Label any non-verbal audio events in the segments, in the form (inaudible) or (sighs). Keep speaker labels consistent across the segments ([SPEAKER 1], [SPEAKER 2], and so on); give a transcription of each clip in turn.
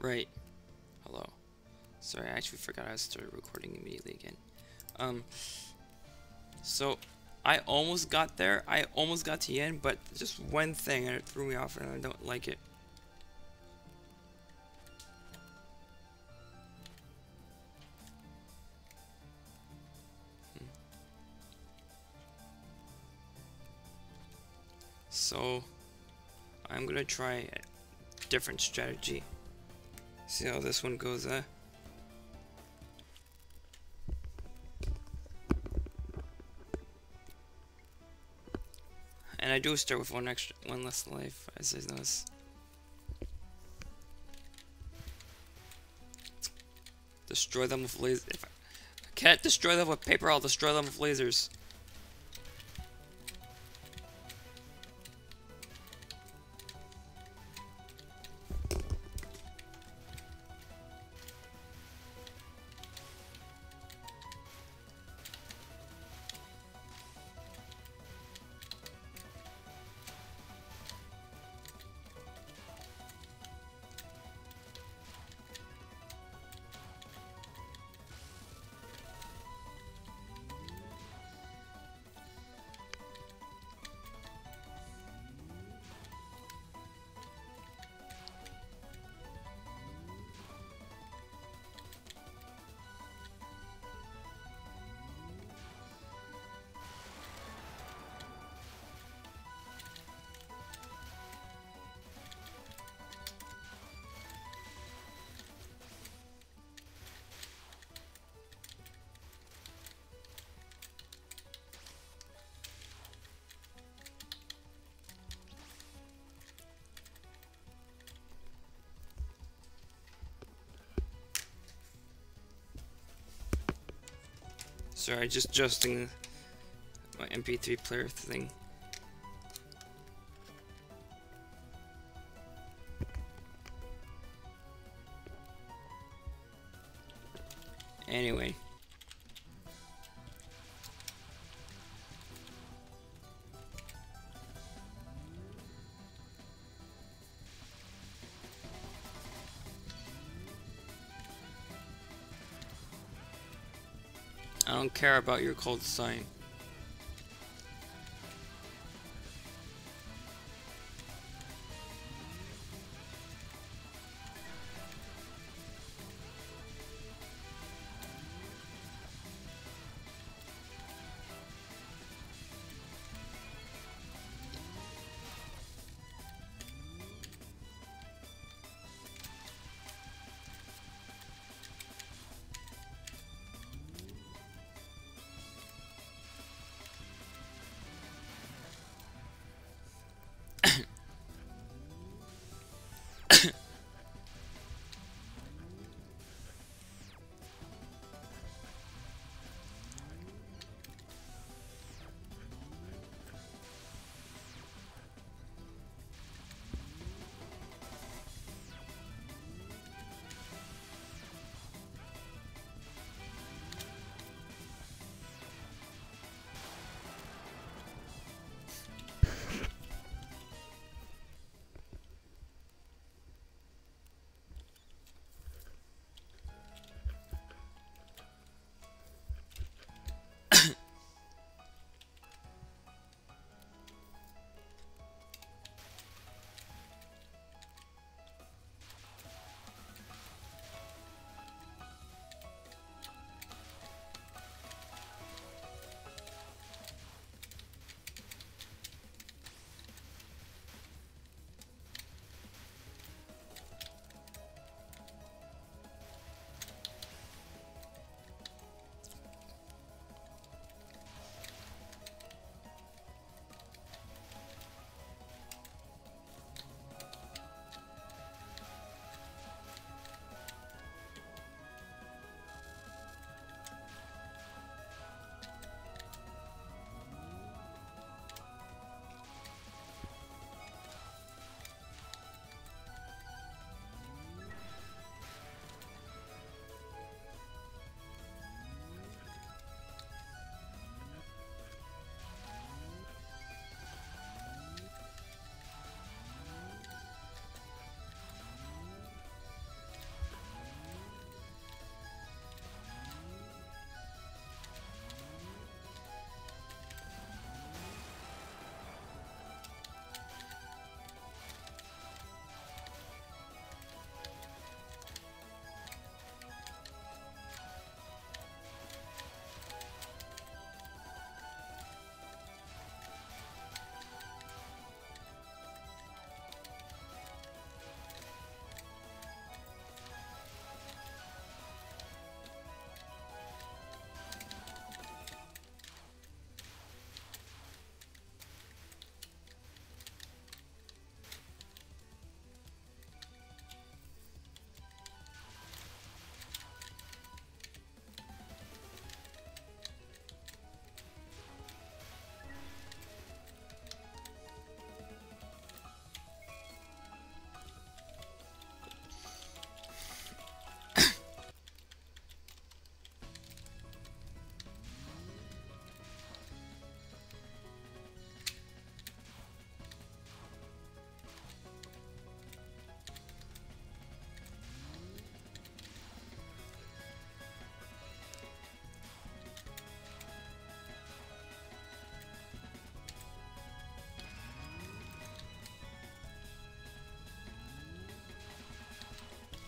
[SPEAKER 1] Right. Hello. Sorry, I actually forgot I started recording immediately again. Um, so, I almost got there. I almost got to the end, but just one thing and it threw me off and I don't like it. Hmm. So, I'm gonna try a different strategy. See how this one goes, uh. And I do start with one extra, one less life, as I notice. Destroy them with lasers. If I can't destroy them with paper, I'll destroy them with lasers. Sorry, just adjusting my MP3 player thing. Anyway. Don't care about your cold sign.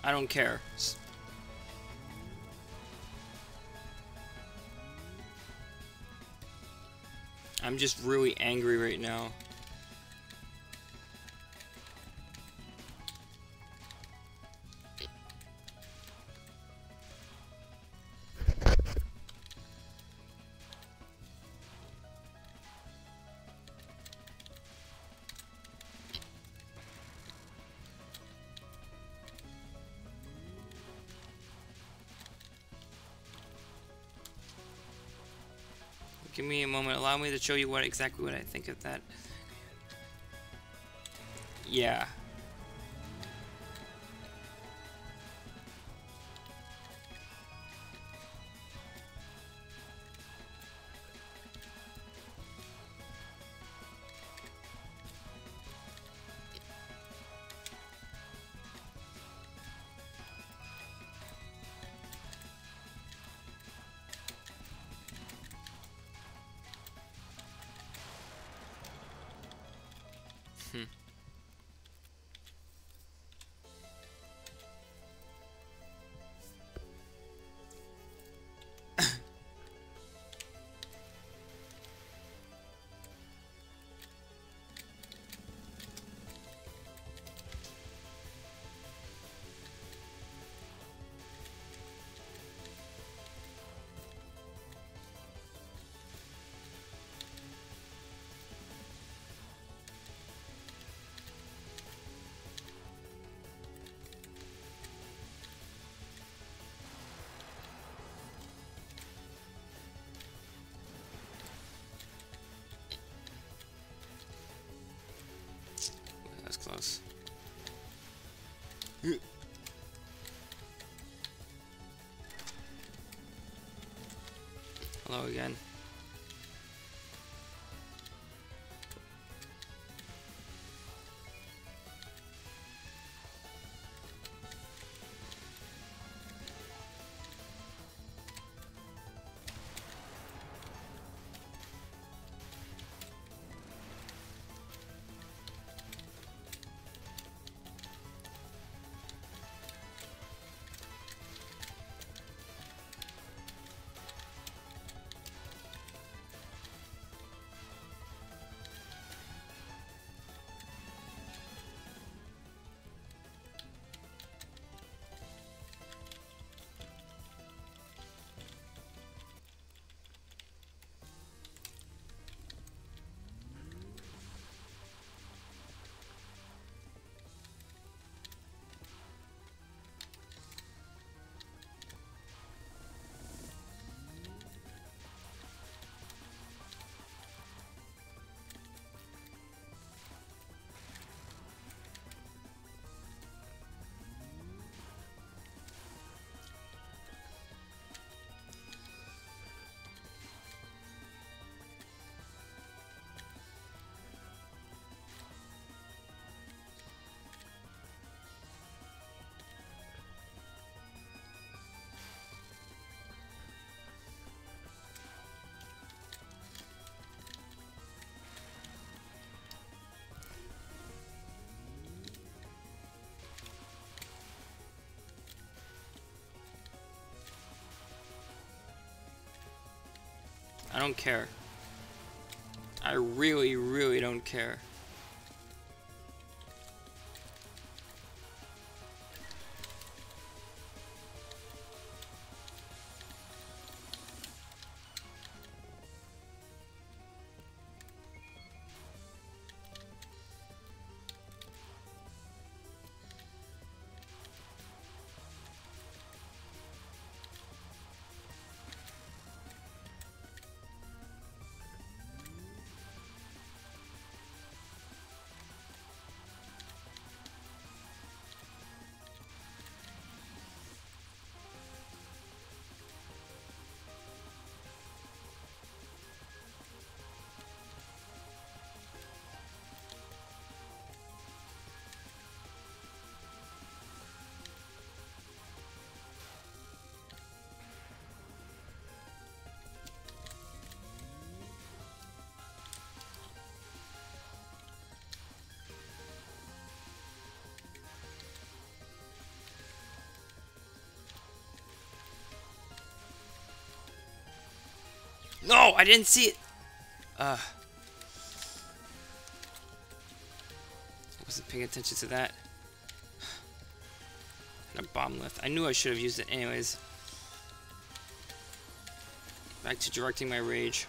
[SPEAKER 1] I don't care. I'm just really angry right now. Give me a moment. Allow me to show you what exactly what I think of that. Yeah. Close. Hello again. I don't care. I really, really don't care. No, I didn't see it. Uh, I wasn't paying attention to that. (sighs) And a bomb left. I knew I should have used it anyways. Back to directing my rage.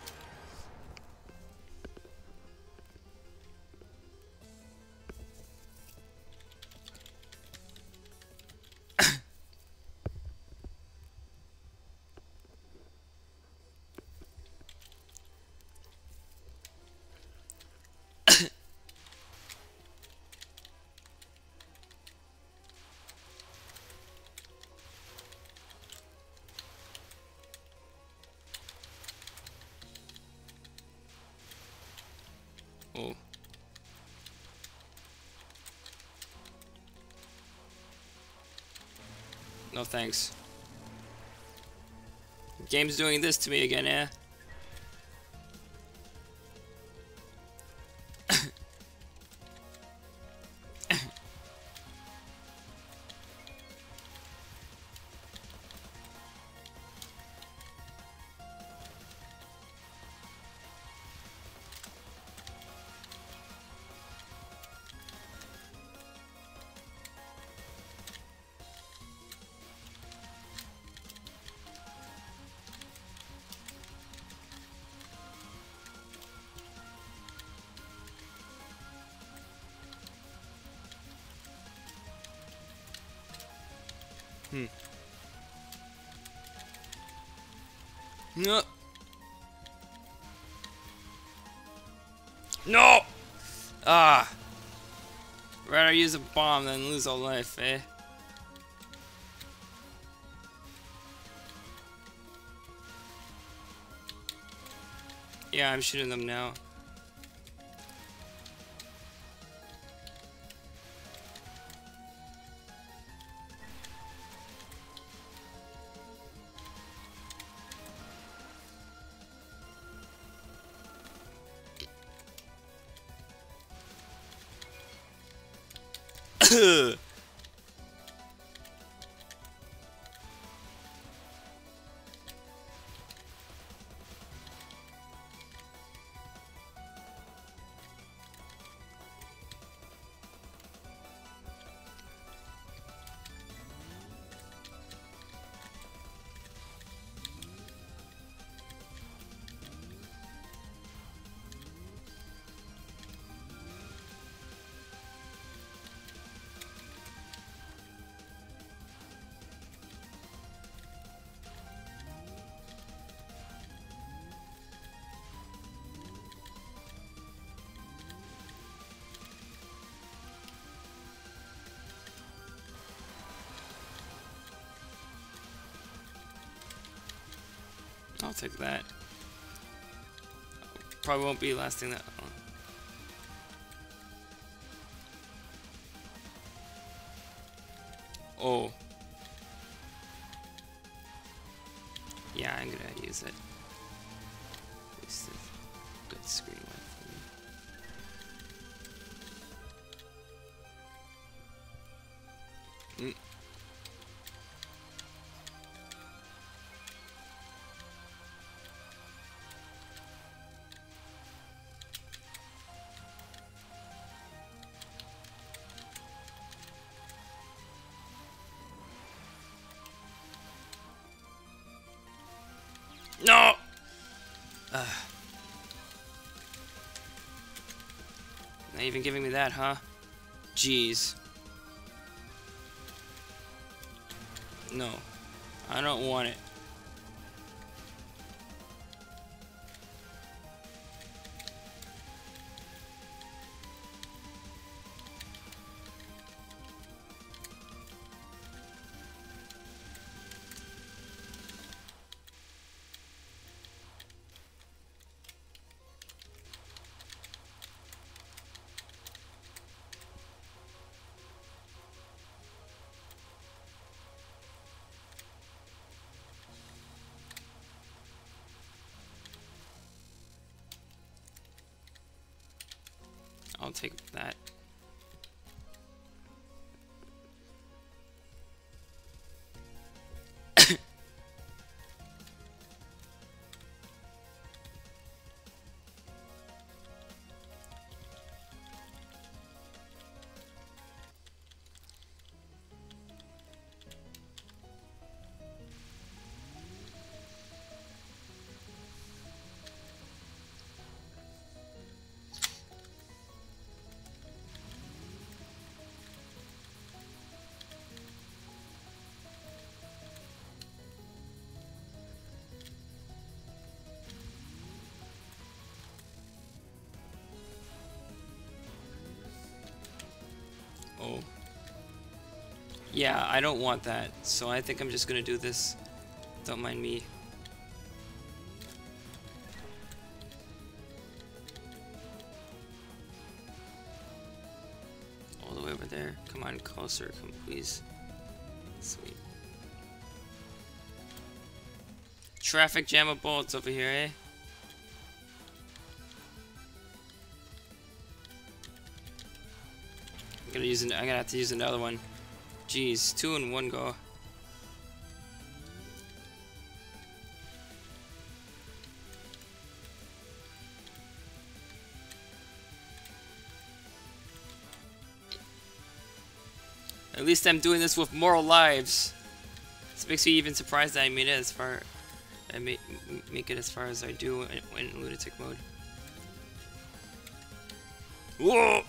[SPEAKER 1] No thanks. Game's doing this to me again, eh? No! Ah. Rather use a bomb than lose a life, eh? Yeah, I'm shooting them now. Ugh. I'll take that. Probably won't be lasting that long. Ugh. Not even giving me that, huh? Jeez. No. I don't want it. I'll take that. Yeah, I don't want that. So I think I'm just gonna do this. Don't mind me. All the way over there. Come on, closer. Come, please. Sweet. Traffic jam of bullets over here, eh? I'm gonna use an, I'm gonna have to use another one. Jeez, two in one go. At least I'm doing this with moral lives. This makes me even surprised that I made it as far, I make make it as far as I do in, in lunatic mode. Whoa!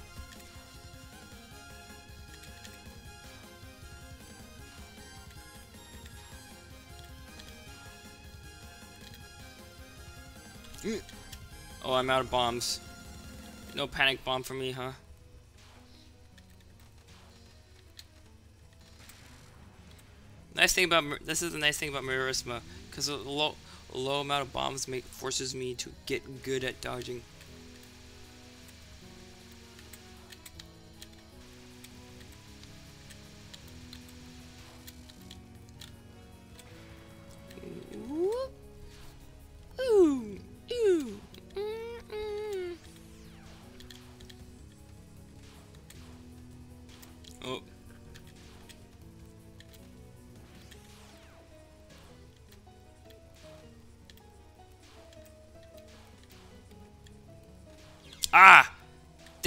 [SPEAKER 1] Oh, I'm out of bombs. No panic bomb for me, huh? Nice thing about this is the nice thing about Marisa, because a low, low amount of bombs make forces me to get good at dodging.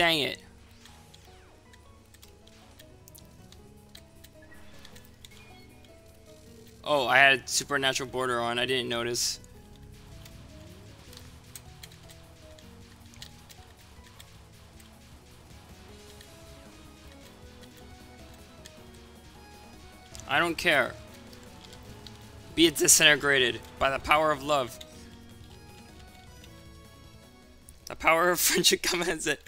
[SPEAKER 1] Dang it. Oh, I had a supernatural border on. I didn't notice. I don't care. Be it disintegrated by the power of love. The power of (laughs) friendship commands it.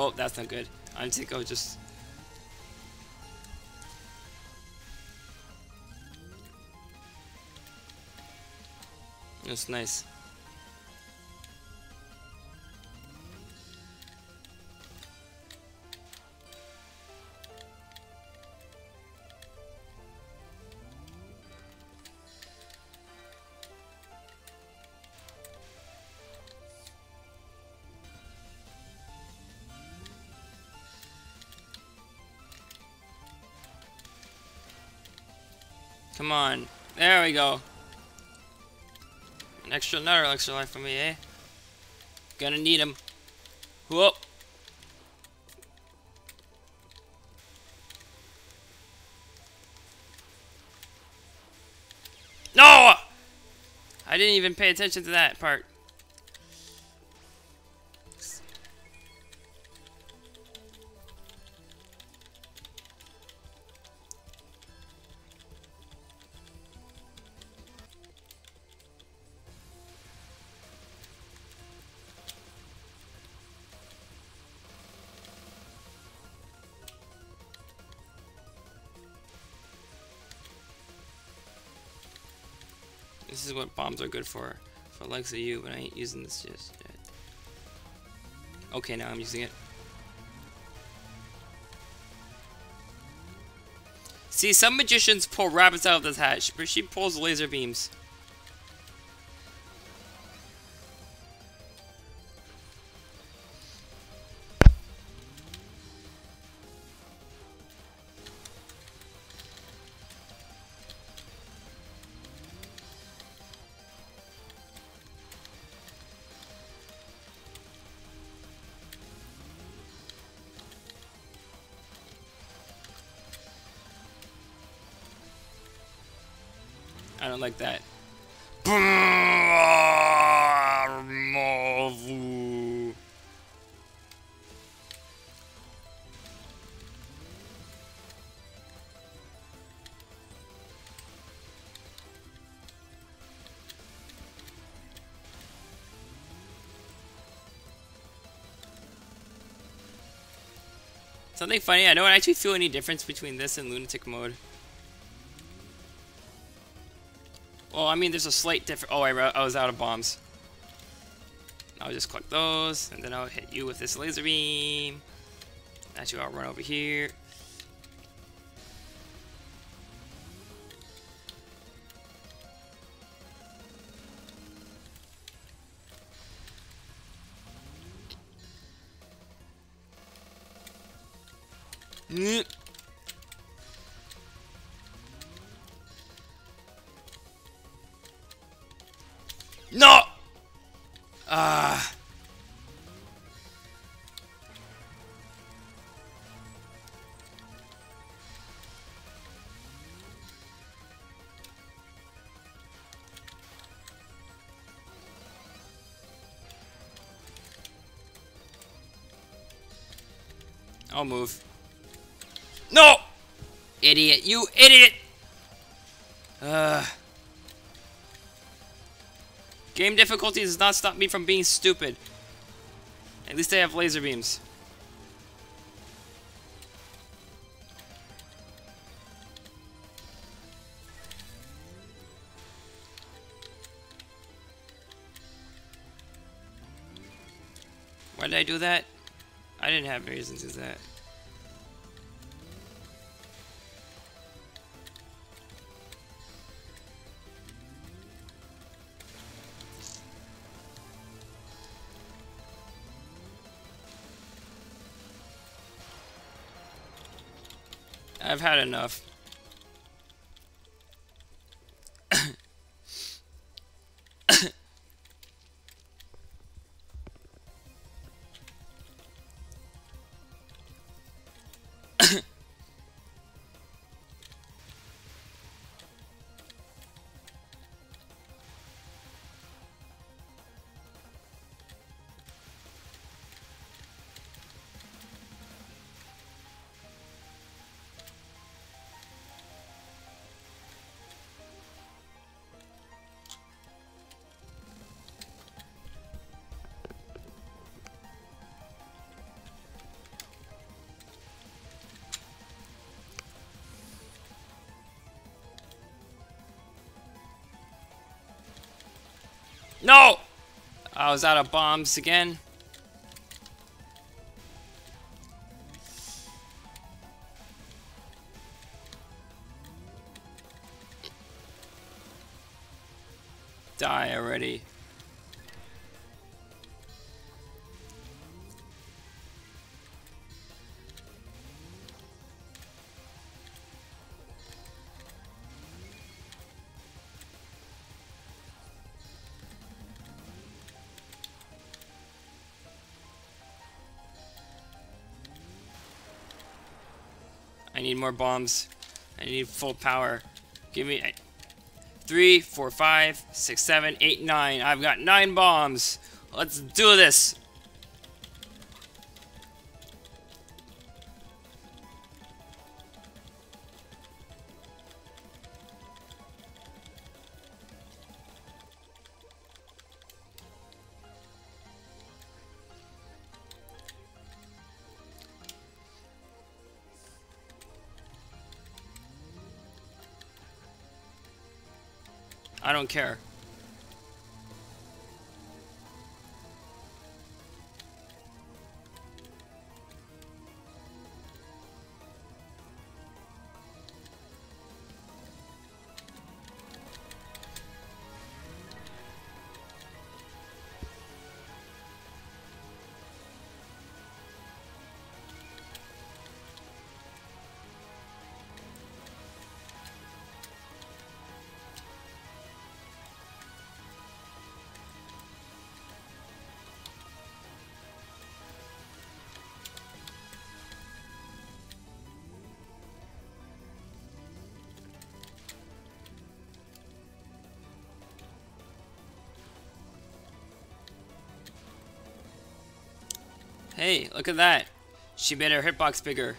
[SPEAKER 1] Oh, that's not good. I think I'll just... That's nice. Come on. There we go. An extra, another extra life for me, eh? Gonna need him. Whoop. No! I didn't even pay attention to that part. What bombs are good for. For likes of you, but I ain't using this just yet. Okay, now I'm using it. See, some magicians pull rabbits out of this hat, but she pulls laser beams. I don't like that. Something funny, I don't actually feel any difference between this and lunatic mode. I mean, there's a slight difference. Oh, I, I was out of bombs. I'll just collect those, and then I'll hit you with this laser beam. Actually, I'll run over here. Ah. I'll move. No! Idiot, you idiot! Ugh. Game difficulty does not stop me from being stupid. At least I have laser beams. Why did I do that? I didn't have reason to do that. I've had enough. No! I was out of bombs again. Die already. I need more bombs. I need full power. Give me... I, three, four, five, six, seven, eight, nine. I've got nine bombs. Let's do this. Don't care. Hey, look at that. She made her hitbox bigger.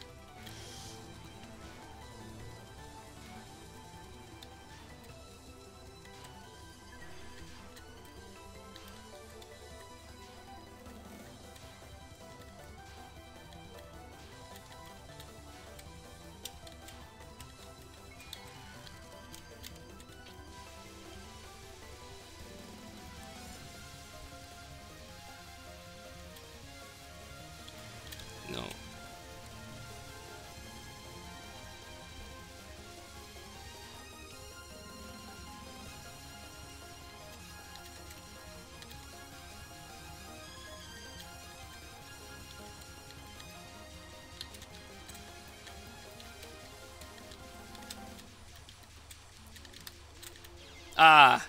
[SPEAKER 1] Ah.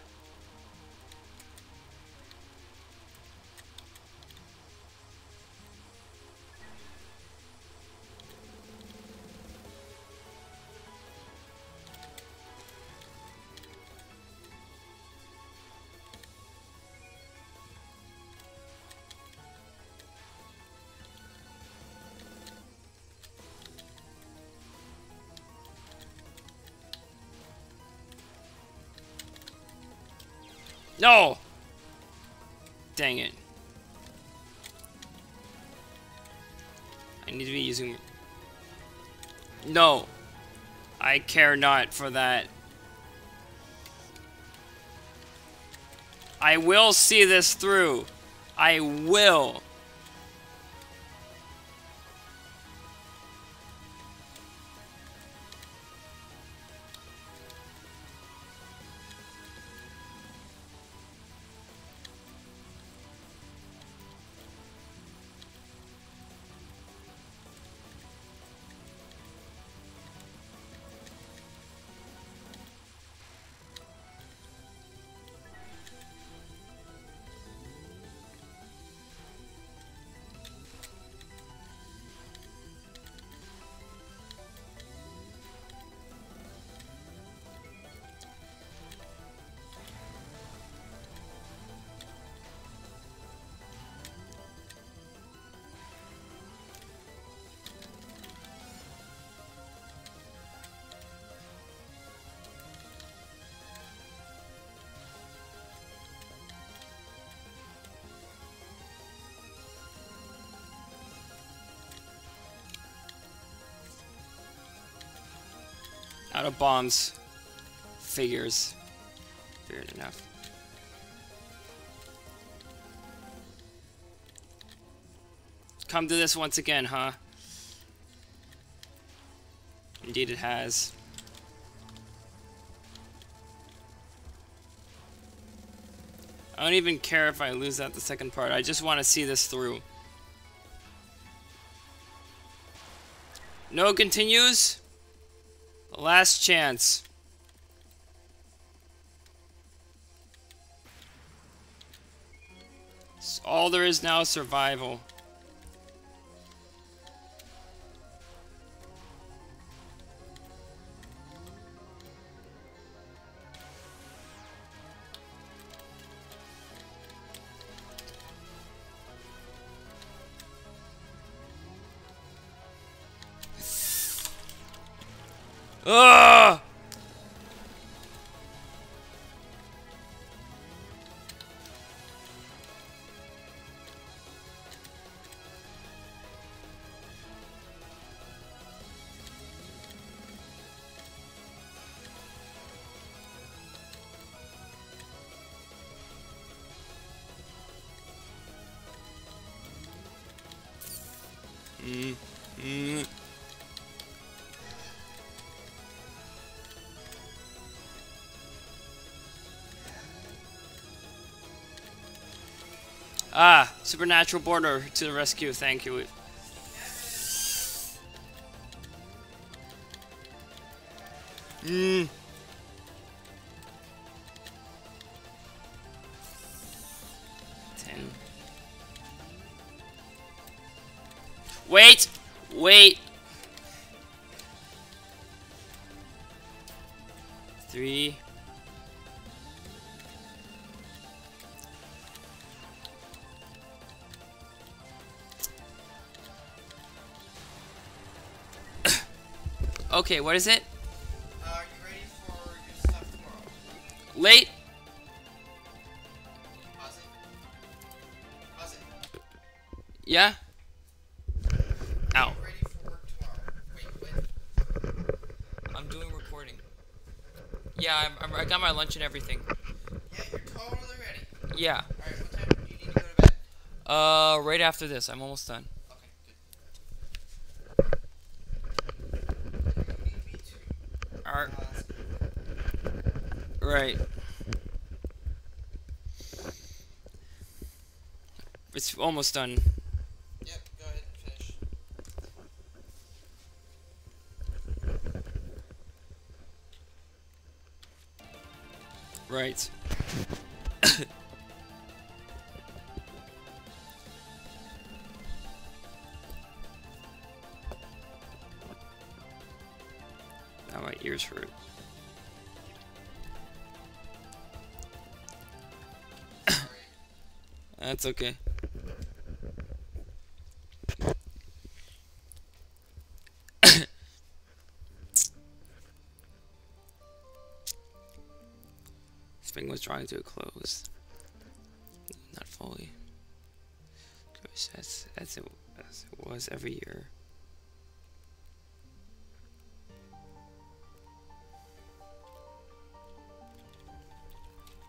[SPEAKER 1] No! Dang it. I need to be using... No! I care not for that. I will see this through. I will. Out of bombs. Figures. Figured enough. Come to this once again, huh? Indeed it has. I don't even care if I lose out the second part. I just want to see this through. No continues? Last chance. All there is now is survival. Ah! Supernatural border to the rescue. Thank you. Mm. Ten. Wait! Wait! Three. Okay, what is it?
[SPEAKER 2] Uh, are you ready for your stuff tomorrow?
[SPEAKER 1] Late?
[SPEAKER 2] Pause it. Pause it.
[SPEAKER 1] Yeah? Ow.
[SPEAKER 2] Are you ready for work tomorrow? Wait, wait.
[SPEAKER 1] I'm doing recording. Yeah, I'm, I'm, I got my lunch and everything.
[SPEAKER 2] Yeah, you're totally ready.
[SPEAKER 1] Yeah.
[SPEAKER 2] Alright, what time do you need to go to bed?
[SPEAKER 1] Uh, right after this. I'm almost done.
[SPEAKER 2] Okay, good. You need me to
[SPEAKER 1] Alright.
[SPEAKER 2] pause.
[SPEAKER 1] Right. It's almost done.
[SPEAKER 2] Yep, go ahead and finish.
[SPEAKER 1] Right. (coughs) now my ears hurt. That's okay. (coughs) Spring was drawing to a close. Not fully. Course, that's as, it, as it was every year.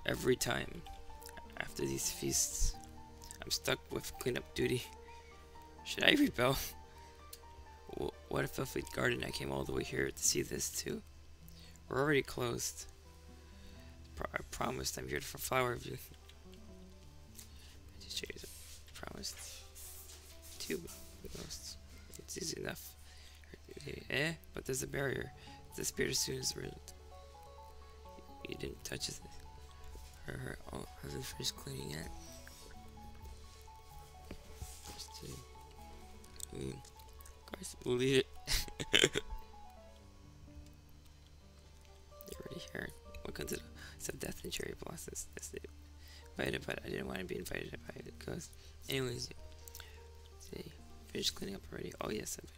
[SPEAKER 1] Every time after these feasts, I'm stuck with cleanup duty. Should I rebel? What if filthy garden. I came all the way here to see this too. We're already closed. I promised I'm here for flower view. I just changed it. Promised. Two ghosts. It's easy enough. Eh? But there's a barrier. The spirit as soon as rid. You didn't touch it. Her, oh, hasn't finished cleaning yet. Mm, guys, we'll leave it. (laughs) They're already here. Welcome to the death and cherry blossoms. That's it. Invited, but I didn't want to be invited by it because, anyways, see, finished cleaning up already. Oh yes, I've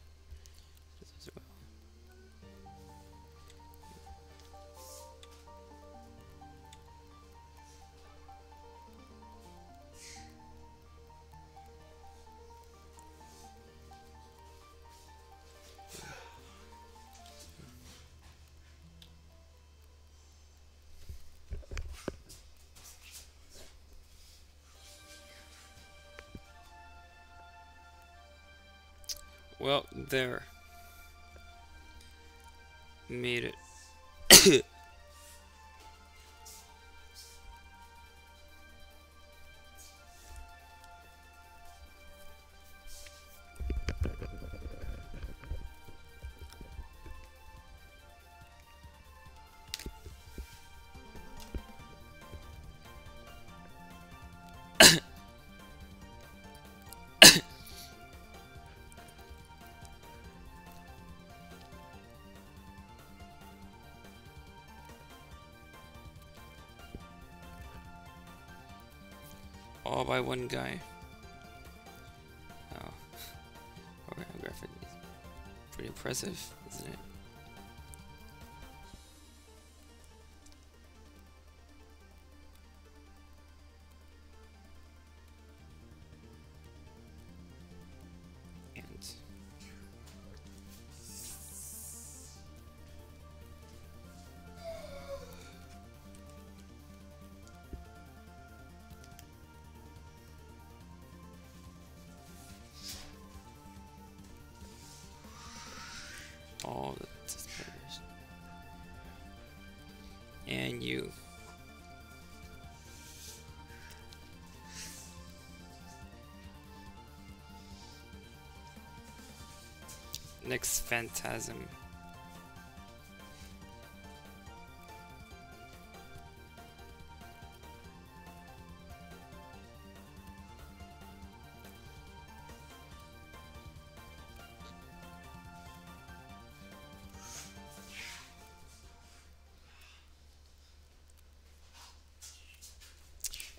[SPEAKER 1] there. All by one guy. Oh. (laughs) Choreography is pretty impressive, Next Phantasm.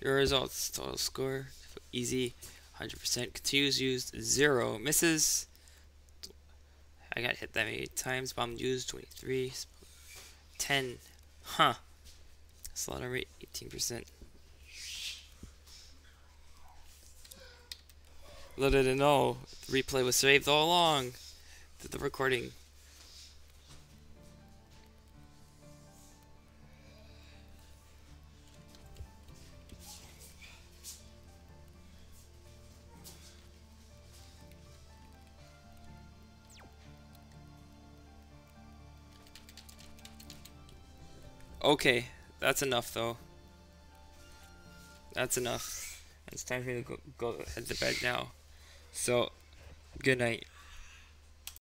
[SPEAKER 1] Your results total score easy 100% continues used 0 misses I got hit that many times bomb used 23 10 huh. Slaughter rate 18% little to know the replay was saved all along. The recording Okay, that's enough though. That's enough. It's time for me to go, go head to bed now. So, good night.